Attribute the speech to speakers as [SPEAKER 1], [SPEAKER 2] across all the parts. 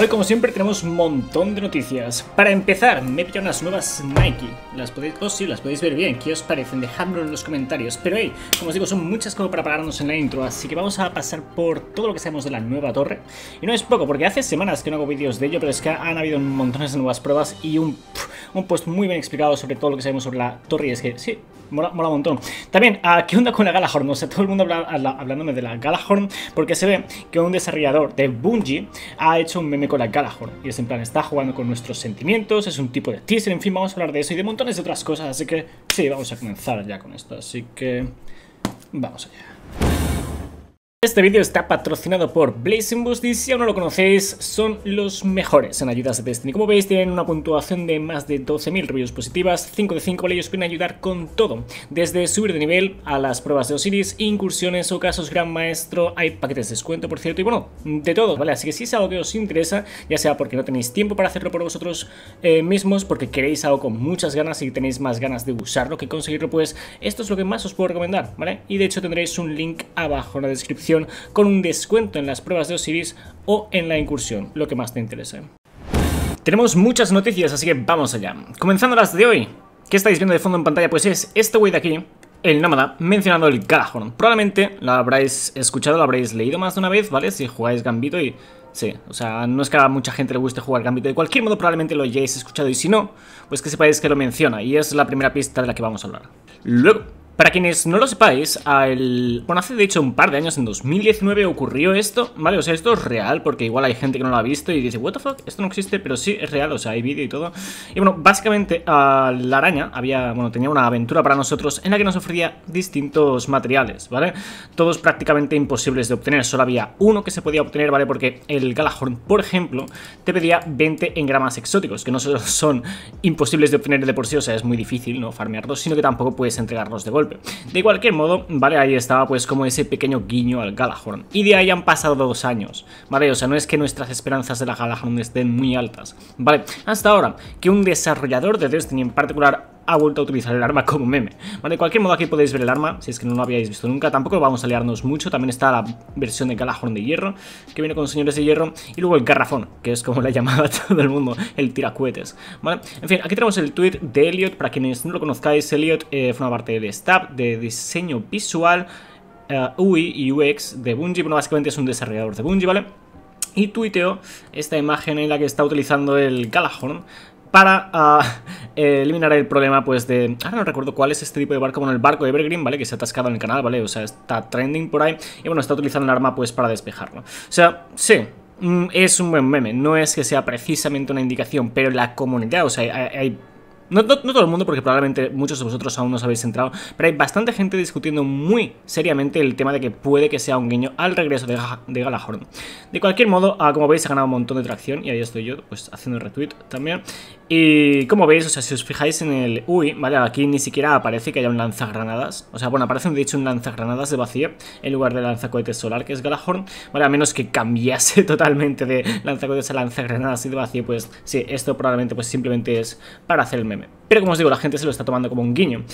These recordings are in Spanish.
[SPEAKER 1] Hoy como siempre tenemos un montón de noticias. Para empezar, me he pillado unas nuevas Nike. Las podéis, oh sí, las podéis ver bien. ¿Qué os parecen? Dejadmelo en los comentarios. Pero hey, como os digo, son muchas como para pararnos en la intro, así que vamos a pasar por todo lo que sabemos de la nueva torre. Y no es poco, porque hace semanas que no hago vídeos de ello, pero es que han habido montones de nuevas pruebas y un, un post muy bien explicado sobre todo lo que sabemos sobre la torre. Y es que sí, mola, mola un montón. También, ¿qué onda con la Galahorn? O sea, todo el mundo habla, hablándome de la Galahorn, porque se ve que un desarrollador de Bungie ha hecho un meme la Galahorn. Y es en plan, está jugando con nuestros sentimientos, es un tipo de teaser, en fin, vamos a hablar de eso y de montones de otras cosas. Así que sí, vamos a comenzar ya con esto. Así que vamos allá. Este vídeo está patrocinado por Blazing Boost y si aún no lo conocéis, son los mejores en ayudas de Destiny. Como veis, tienen una puntuación de más de 12.000 reviews positivas, 5 de 5, ellos pueden ayudar con todo, desde subir de nivel a las pruebas de Osiris, incursiones o casos Gran Maestro, hay paquetes de descuento, por cierto, y bueno, de todo, ¿vale? Así que si es algo que os interesa, ya sea porque no tenéis tiempo para hacerlo por vosotros eh, mismos, porque queréis algo con muchas ganas y tenéis más ganas de usarlo que conseguirlo, pues esto es lo que más os puedo recomendar, ¿vale? Y de hecho tendréis un link abajo en la descripción con un descuento en las pruebas de Osiris o en la incursión, lo que más te interese. Tenemos muchas noticias, así que vamos allá. Comenzando las de hoy. ¿Qué estáis viendo de fondo en pantalla? Pues es este güey de aquí, el Nómada, mencionando el Galahorn. Probablemente lo habréis escuchado, lo habréis leído más de una vez, ¿vale? Si jugáis Gambito y... Sí, o sea, no es que a mucha gente le guste jugar Gambito. De cualquier modo, probablemente lo hayáis escuchado. Y si no, pues que sepáis que lo menciona. Y es la primera pista de la que vamos a hablar. Luego, para quienes no lo sepáis, bueno, hace de hecho un par de años, en 2019, ocurrió esto, ¿vale? O sea, esto es real, porque igual hay gente que no lo ha visto y dice, what the fuck, esto no existe, pero sí, es real, o sea, hay vídeo y todo. Y bueno, básicamente, la araña había, bueno, tenía una aventura para nosotros en la que nos ofrecía distintos materiales, ¿vale? Todos prácticamente imposibles de obtener, solo había uno que se podía obtener, ¿vale? Porque el Galahorn, por ejemplo, te pedía 20 engramas exóticos, que no solo son imposibles de obtener de por sí, o sea, es muy difícil, ¿no? Farmearlos, sino que tampoco puedes entregarlos de golpe. De cualquier modo, ¿vale? Ahí estaba pues como ese pequeño guiño al Galahorn. Y de ahí han pasado dos años, ¿vale? O sea, no es que nuestras esperanzas de la Galahorn estén muy altas, ¿vale? Hasta ahora, que un desarrollador de Destiny en particular ha vuelto a utilizar el arma como meme. De cualquier modo aquí podéis ver el arma, si es que no lo habíais visto nunca. Tampoco vamos a liarnos mucho, también está la versión de Galahorn de hierro, que viene con señores de hierro. Y luego el garrafón, que es como le llamaba todo el mundo, el tiracuetes. Vale, en fin, aquí tenemos el tweet de Elliot, para quienes no lo conozcáis, Elliot eh, una parte de Stab, de diseño visual, eh, UI y UX de Bungie. Bueno, básicamente es un desarrollador de Bungie, ¿vale? y tuiteó esta imagen en la que está utilizando el Galahorn para ah, eh, eliminar el problema pues de... Ahora no recuerdo cuál es este tipo de barco, bueno, el barco Evergreen, ¿vale? Que se ha atascado en el canal, ¿vale? O sea, está trending por ahí y bueno, está utilizando el arma pues para despejarlo. O sea, sí, mm, es un buen meme, no es que sea precisamente una indicación, pero la comunidad, o sea, hay no, todo el mundo, porque probablemente muchos de vosotros aún no os habéis entrado, pero hay bastante gente discutiendo muy seriamente el tema de que puede que sea un guiño al regreso de, de Galahorn. De cualquier modo, ah, como veis, ha ganado un montón de tracción, y ahí estoy yo, pues haciendo el retweet también. Y como veis, o sea, si os fijáis en el UI, ¿vale? Aquí ni siquiera aparece que haya un lanzagranadas. O sea, bueno, aparece de hecho un lanzagranadas de vacío en lugar de lanzacohetes solar, que es Galahorn. Vale, a menos que cambiase totalmente de lanzacohetes a lanzagranadas y de vacío, pues sí, esto probablemente pues simplemente es para hacer el meme. Pero como os digo, la gente se lo está tomando como un guiño.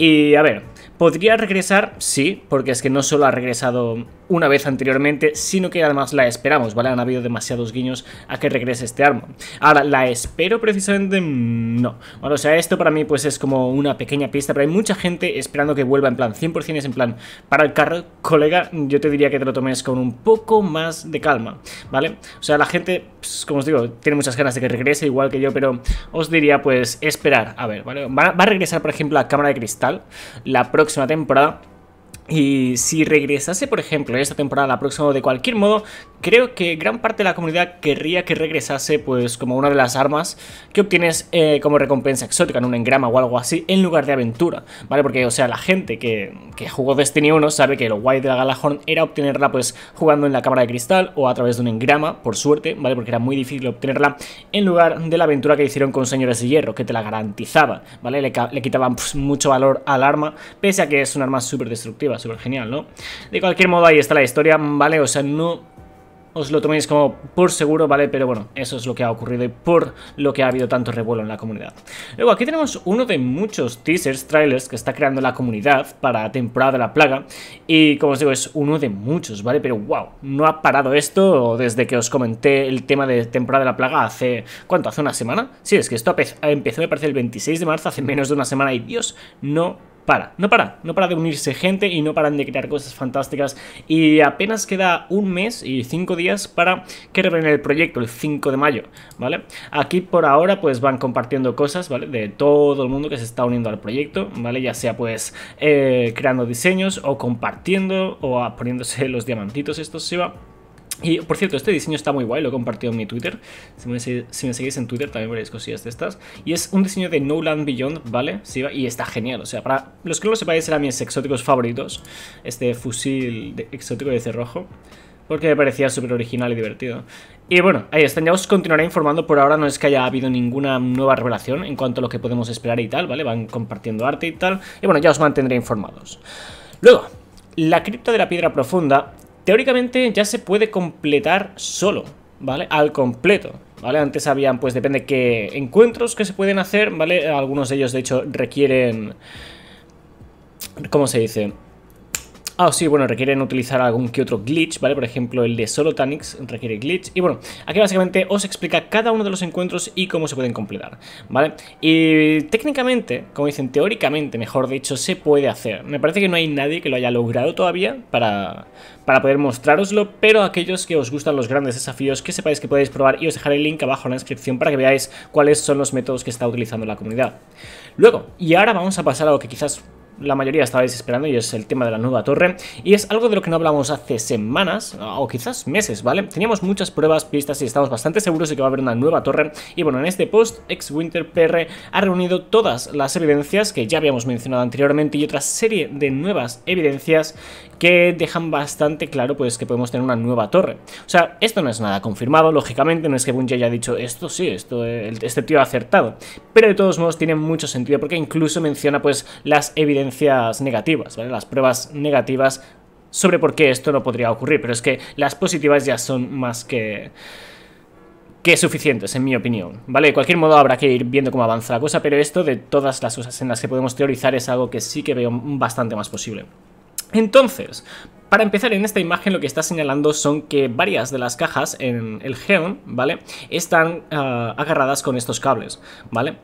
[SPEAKER 1] Y a ver, ¿podría regresar? Sí, porque es que no solo ha regresado una vez anteriormente, sino que además la esperamos, ¿vale? Han habido demasiados guiños a que regrese este arma. Ahora, ¿la espero precisamente? No. Bueno, o sea, esto para mí pues es como una pequeña pista, pero hay mucha gente esperando que vuelva en plan 100% es en plan, para el carro, colega, yo te diría que te lo tomes con un poco más de calma, ¿vale? O sea, la gente, pues, como os digo, tiene muchas ganas de que regrese, igual que yo, pero os diría pues esperar a ver, ¿vale? Va, a regresar, por ejemplo, a Cámara de Cristal la próxima temporada. Y si regresase, por ejemplo, esta temporada, la próxima, de cualquier modo, creo que gran parte de la comunidad querría que regresase pues como una de las armas que obtienes eh, como recompensa exótica en un engrama o algo así en lugar de aventura, ¿vale? Porque, o sea, la gente que, que jugó Destiny 1 sabe que lo guay de la Galahorn era obtenerla pues jugando en la cámara de cristal o a través de un engrama, por suerte, ¿vale? Porque era muy difícil obtenerla en lugar de la aventura que hicieron con Señores de Hierro, que te la garantizaba, ¿vale? Le, le quitaban pues, mucho valor al arma, pese a que es un arma súper destructiva, súper genial, ¿no? De cualquier modo, ahí está la historia, ¿vale? O sea, no os lo toméis como por seguro, ¿vale? Pero bueno, eso es lo que ha ocurrido y por lo que ha habido tanto revuelo en la comunidad. Luego, aquí tenemos uno de muchos teasers, trailers que está creando la comunidad para temporada de la plaga. Y como os digo, es uno de muchos, ¿vale? Pero wow, no ha parado esto desde que os comenté el tema de temporada de la plaga hace... ¿Cuánto? ¿Hace una semana? Sí, es que esto empezó, me parece, el 26 de marzo, hace menos de una semana. Y Dios, no para, no para, no para de unirse gente y no paran de crear cosas fantásticas y apenas queda un mes y cinco días para que revelen el proyecto el 5 de mayo, ¿vale? Aquí por ahora pues van compartiendo cosas, ¿vale? De todo el mundo que se está uniendo al proyecto, ¿vale? Ya sea pues eh, creando diseños o compartiendo o poniéndose los diamantitos estos, ¿sí va? Y por cierto, este diseño está muy guay, lo he compartido en mi Twitter. Si me, seguís en Twitter también veréis cosillas de estas. Y es un diseño de No Land Beyond, ¿vale? Sí, y está genial. O sea, para los que no lo sepáis, eran mis exóticos favoritos. Este fusil exótico de cerrojo. Porque me parecía súper original y divertido. Y bueno, ahí están, ya os continuaré informando. Por ahora no es que haya habido ninguna nueva revelación en cuanto a lo que podemos esperar y tal, ¿vale? Van compartiendo arte y tal. Y bueno, ya os mantendré informados. Luego, la cripta de la piedra profunda teóricamente ya se puede completar solo, ¿vale? Al completo, ¿vale? Antes habían, pues depende qué encuentros que se pueden hacer, ¿vale? Algunos de ellos, de hecho, requieren... ¿Cómo se dice? Ah, sí, bueno, requieren utilizar algún que otro glitch, ¿vale? Por ejemplo, el de Solotanix requiere glitch. Y bueno, aquí básicamente os explica cada uno de los encuentros y cómo se pueden completar, ¿vale? Y técnicamente, como dicen, teóricamente, mejor dicho, se puede hacer. Me parece que no hay nadie que lo haya logrado todavía para, para poder mostraroslo, pero aquellos que os gustan los grandes desafíos, que sepáis que podéis probar y os dejaré el link abajo en la descripción para que veáis cuáles son los métodos que está utilizando la comunidad. Luego, y ahora vamos a pasar a lo que quizás la mayoría estabais esperando y es el tema de la nueva torre y es algo de lo que no hablamos hace semanas o quizás meses, ¿vale? Teníamos muchas pruebas, pistas y estamos bastante seguros de que va a haber una nueva torre y bueno, en este post ex Winter PR ha reunido todas las evidencias que ya habíamos mencionado anteriormente y otra serie de nuevas evidencias que dejan bastante claro pues que podemos tener una nueva torre. O sea, esto no es nada confirmado, lógicamente, no es que Bungie haya dicho esto sí, esto este tío ha acertado, pero de todos modos tiene mucho sentido porque incluso menciona pues las evidencias negativas, ¿vale? Las pruebas negativas sobre por qué esto no podría ocurrir, pero es que las positivas ya son más que que suficientes, en mi opinión, ¿vale? De cualquier modo habrá que ir viendo cómo avanza la cosa, pero esto de todas las cosas en las que podemos teorizar es algo que sí que veo bastante más posible. Entonces, para empezar, en esta imagen lo que está señalando son que varias de las cajas en el Geon, ¿vale? Están ah, agarradas con estos cables, ¿vale?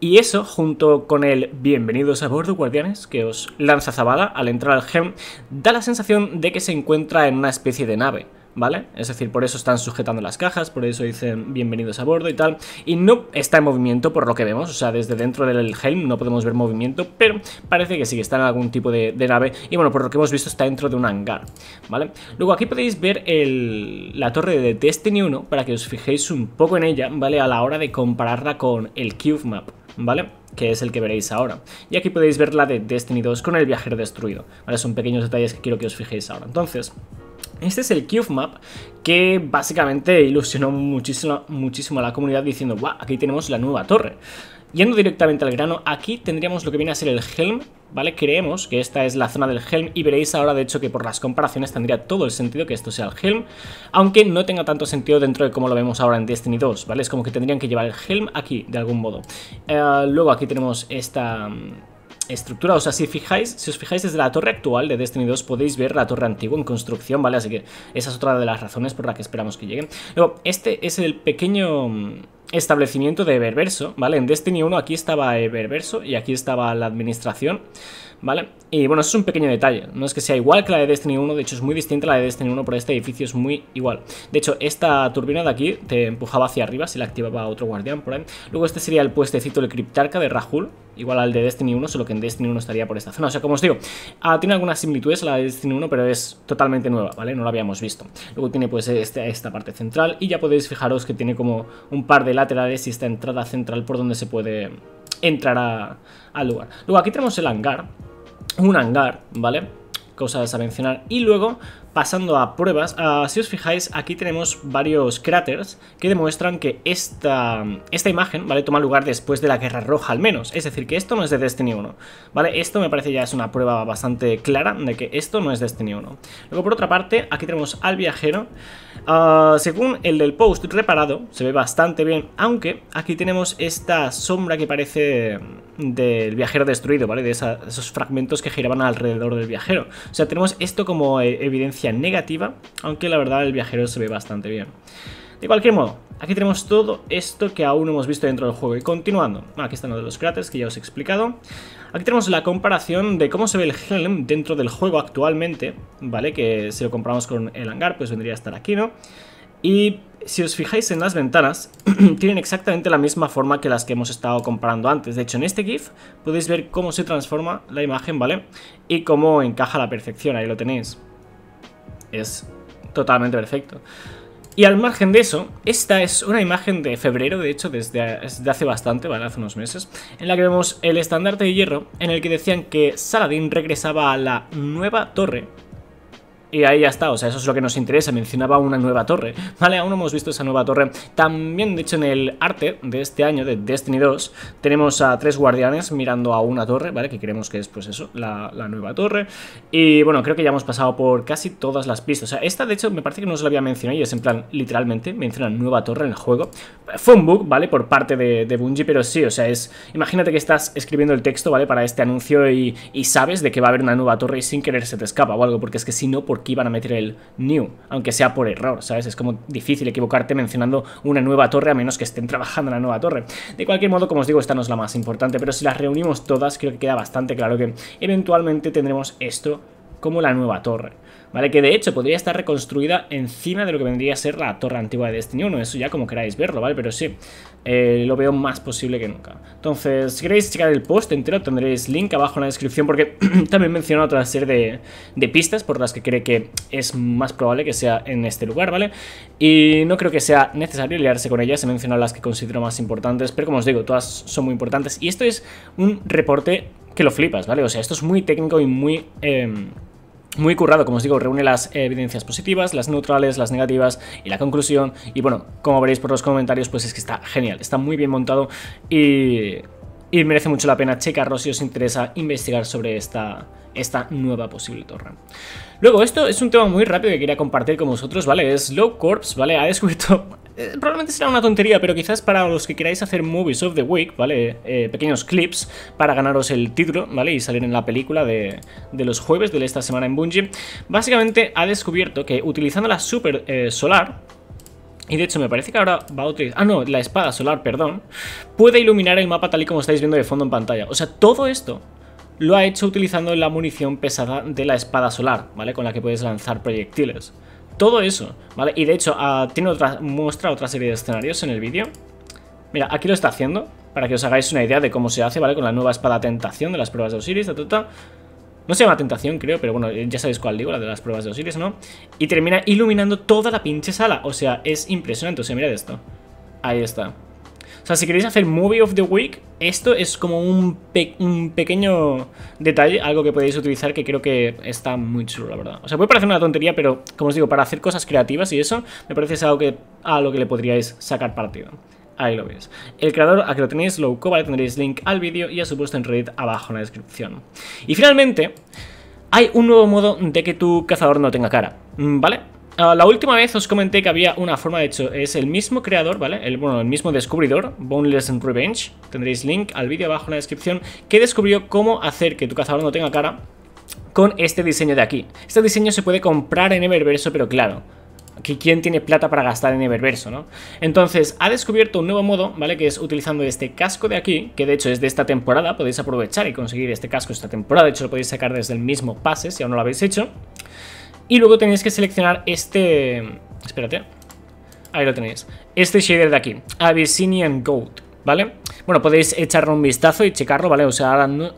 [SPEAKER 1] Y eso, junto con el bienvenidos a bordo, guardianes, que os lanza Zabala al entrar al Geon, da la sensación de que se encuentra en una especie de nave, ¿vale? Es decir, por eso están sujetando las cajas, por eso dicen bienvenidos a bordo y tal. Y no está en movimiento por lo que vemos, o sea, desde dentro del helm no podemos ver movimiento, pero parece que sí que está en algún tipo de, nave. Y bueno, por lo que hemos visto está dentro de un hangar, ¿vale? Luego aquí podéis ver la torre de Destiny 1 para que os fijéis un poco en ella, ¿vale? A la hora de compararla con el Cube Map, ¿vale? que es el que veréis ahora. Y aquí podéis ver la de Destiny 2 con el viajero destruido, ¿vale? Son pequeños detalles que quiero que os fijéis ahora. Entonces, este es el Cube Map que básicamente ilusionó muchísimo, muchísimo a la comunidad diciendo, guau, aquí tenemos la nueva torre. Yendo directamente al grano, aquí tendríamos lo que viene a ser el Helm, ¿vale? Creemos que esta es la zona del Helm y veréis ahora de hecho que por las comparaciones tendría todo el sentido que esto sea el Helm, aunque no tenga tanto sentido dentro de cómo lo vemos ahora en Destiny 2, ¿vale? Es como que tendrían que llevar el Helm aquí, de algún modo. Eh, luego aquí tenemos esta estructura, o sea, si fijáis, si os fijáis desde la torre actual de Destiny 2 podéis ver la torre antigua en construcción, ¿vale? Así que esa es otra de las razones por la que esperamos que lleguen. Luego, este es el pequeño mm, establecimiento de Eververso, ¿vale? En Destiny 1 aquí estaba Eververso y aquí estaba la administración, ¿vale? Y bueno, eso es un pequeño detalle, no es que sea igual que la de Destiny 1, de hecho es muy distinta a la de Destiny 1, pero este edificio es muy igual. De hecho, esta turbina de aquí te empujaba hacia arriba si la activaba otro guardián por ahí. Luego este sería el puestecito del criptarca de Rahul, igual al de Destiny 1, solo que en Destiny 1 estaría por esta zona. O sea, como os digo, ah, tiene algunas similitudes a la de Destiny 1, pero es totalmente nueva, ¿vale? No la habíamos visto. Luego tiene pues este, esta parte central y ya podéis fijaros que tiene como un par de laterales y esta entrada central por donde se puede entrar al lugar. Luego aquí tenemos el hangar, un hangar, ¿vale? Cosas a mencionar. Y luego pasando a pruebas, ah, si os fijáis, aquí tenemos varios cráteres que demuestran que esta, esta imagen, ¿vale? Toma lugar después de la Guerra Roja, al menos. Es decir, que esto no es de Destiny 1, ¿vale? Esto me parece ya es una prueba bastante clara de que esto no es Destiny 1. Luego, por otra parte, aquí tenemos al viajero. Ah, según el del post reparado, se ve bastante bien, aunque aquí tenemos esta sombra que parece del viajero destruido, ¿vale? De esos fragmentos que giraban alrededor del viajero. O sea, tenemos esto como eh, negativa, aunque la verdad el viajero se ve bastante bien. De cualquier modo, aquí tenemos todo esto que aún no hemos visto dentro del juego. Y continuando, aquí están los de los cráteres que ya os he explicado. Aquí tenemos la comparación de cómo se ve el Helm dentro del juego actualmente, ¿vale? Que si lo comparamos con el hangar, pues vendría a estar aquí, ¿no? Y si os fijáis en las ventanas, tienen exactamente la misma forma que las que hemos estado comparando antes. De hecho, en este GIF podéis ver cómo se transforma la imagen, ¿vale? Y cómo encaja a la perfección, ahí lo tenéis. Es totalmente perfecto. Y al margen de eso, esta es una imagen de febrero, de hecho, desde, hace bastante, ¿vale? Hace unos meses, en la que vemos el estandarte de hierro, en el que decían que Saladin regresaba a la nueva torre y ahí ya está, o sea, eso es lo que nos interesa, mencionaba una nueva torre, ¿vale? Aún no hemos visto esa nueva torre. También, de hecho, en el arte de este año, de Destiny 2, tenemos a tres guardianes mirando a una torre, ¿vale? Que creemos que es, pues eso, la, nueva torre. Y, bueno, creo que ya hemos pasado por casi todas las pistas. O sea, esta, de hecho, me parece que no os la había mencionado y es en plan, literalmente, menciona nueva torre en el juego. Fue un bug, ¿vale? Por parte de, de Bungie, pero sí, o sea, es... Imagínate que estás escribiendo el texto, ¿vale? Para este anuncio y, y sabes de que va a haber una nueva torre y sin querer se te escapa o algo, porque es que si no, por que iban a meter el new, aunque sea por error, ¿sabes? Es como difícil equivocarte mencionando una nueva torre a menos que estén trabajando en la nueva torre. De cualquier modo, como os digo, esta no es la más importante, pero si las reunimos todas, creo que queda bastante claro que eventualmente tendremos esto como la nueva torre. ¿Vale? Que de hecho podría estar reconstruida encima de lo que vendría a ser la torre antigua de Destiny 1, eso ya como queráis verlo, ¿vale? Pero sí, eh, lo veo más posible que nunca. Entonces, si queréis checar el post entero, tendréis link abajo en la descripción porque también menciona otra serie de, pistas por las que cree que es más probable que sea en este lugar, ¿vale? Y no creo que sea necesario liarse con ellas, he mencionado las que considero más importantes, pero como os digo, todas son muy importantes. Y esto es un reporte que lo flipas, ¿vale? O sea, esto es muy técnico y muy... Em, muy currado, como os digo, reúne las evidencias positivas, las neutrales, las negativas y la conclusión. Y bueno, como veréis por los comentarios, pues es que está genial, está muy bien montado y, y merece mucho la pena checarlo si os interesa investigar sobre esta, esta nueva posible torre. Luego, esto es un tema muy rápido que quería compartir con vosotros, ¿vale? Es Low Corps, ¿vale? Ha descubierto... Eh, probablemente será una tontería, pero quizás para los que queráis hacer Movies of the Week, ¿vale? Eh, pequeños clips para ganaros el título, ¿vale? Y salir en la película de, los jueves de esta semana en Bungie. Básicamente ha descubierto que utilizando la Super eh, Solar, y de hecho me parece que ahora va a utilizar... Ah, no, la espada solar, perdón. Puede iluminar el mapa tal y como estáis viendo de fondo en pantalla. O sea, todo esto lo ha hecho utilizando la munición pesada de la espada solar, ¿vale? Con la que puedes lanzar proyectiles. Todo eso, ¿vale? Y de hecho, ah, tiene otra, muestra otra serie de escenarios en el vídeo. Mira, aquí lo está haciendo, para que os hagáis una idea de cómo se hace, ¿vale? Con la nueva espada tentación de las pruebas de Osiris, No se llama tentación, creo, pero bueno, ya sabéis cuál digo, la de las pruebas de Osiris, ¿no? Y termina iluminando toda la pinche sala, o sea, es impresionante, o sea, mirad esto. Ahí está. O sea, si queréis hacer Movie of the Week, esto es como un, pequeño detalle, algo que podéis utilizar que creo que está muy chulo, la verdad. O sea, puede parecer una tontería, pero como os digo, para hacer cosas creativas y eso, me parece algo que, a lo que le podríais sacar partido. Ahí lo veis. El creador, aquí lo tenéis, Lowco, ¿vale? Tendréis link al vídeo y a su puesto en Reddit abajo en la descripción. Y finalmente, hay un nuevo modo de que tu cazador no tenga cara, ¿vale? Ah, la última vez os comenté que había una forma, de hecho, es el mismo creador, ¿vale? El, bueno, el mismo descubridor, Boneless Revenge, tendréis link al vídeo abajo en la descripción, que descubrió cómo hacer que tu cazador no tenga cara con este diseño de aquí. Este diseño se puede comprar en Eververso, pero claro, ¿quién tiene plata para gastar en Eververso, no? Entonces, ha descubierto un nuevo modo, ¿vale? Que es utilizando este casco de aquí, que de hecho es de esta temporada, podéis aprovechar y conseguir este casco esta temporada, de hecho lo podéis sacar desde el mismo pase, si aún no lo habéis hecho. Y luego tenéis que seleccionar este... Espérate. Ahí lo tenéis. Este shader de aquí. Abyssinian Gold, ¿vale? Bueno, podéis echarle un vistazo y checarlo, ¿vale? O sea, ahora no...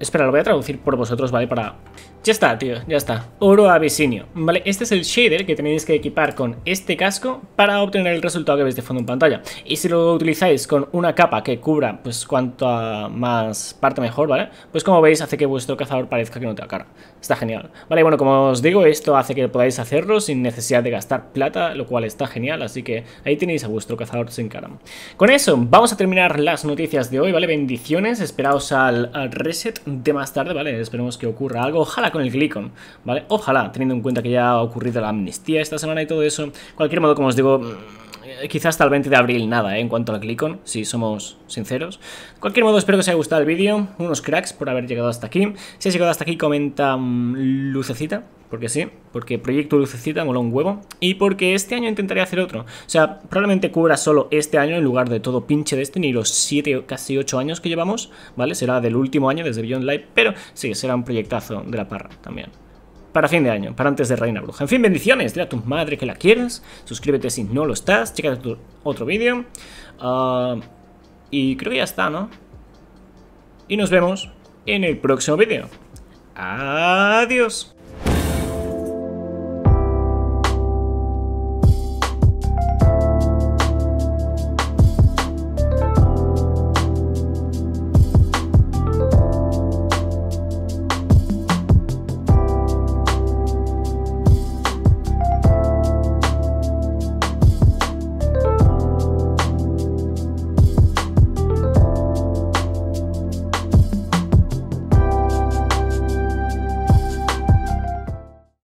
[SPEAKER 1] Espera, lo voy a traducir por vosotros, ¿vale? Para... Ya está, tío, ya está. Oro abisinio. Vale, este es el shader que tenéis que equipar con este casco para obtener el resultado que veis de fondo en pantalla. Y si lo utilizáis con una capa que cubra, pues cuanto más parte mejor, ¿vale? Pues como veis hace que vuestro cazador parezca que no te cara. Está genial. Vale, bueno, como os digo, esto hace que podáis hacerlo sin necesidad de gastar plata, lo cual está genial, así que ahí tenéis a vuestro cazador sin cara. Con eso, vamos a terminar las noticias de hoy, ¿vale? Bendiciones, esperaos al, al reset de más tarde, ¿vale? Esperemos que ocurra algo, ojalá con el Glicon, ¿vale? Ojalá, teniendo en cuenta que ya ha ocurrido la amnistía esta semana y todo eso. cualquier modo, como os digo, quizás hasta el 20 de abril nada, ¿eh? En cuanto al Glicon, si somos sinceros. De cualquier modo, espero que os haya gustado el vídeo. Unos cracks por haber llegado hasta aquí. Si has llegado hasta aquí, comenta mm, lucecita, porque sí, porque Proyecto Lucecita mola un huevo. Y porque este año intentaré hacer otro. O sea, probablemente cubra solo este año en lugar de todo pinche Destiny y los 7, casi 8 años que llevamos, ¿vale? Será del último año desde Beyond Light, pero sí, será un proyectazo de la parra también para fin de año, para antes de Reina Bruja. En fin, bendiciones, dile a tu madre que la quieres, suscríbete si no lo estás, checa otro vídeo. Uh, y creo que ya está, ¿no? Y nos vemos en el próximo vídeo. Adiós.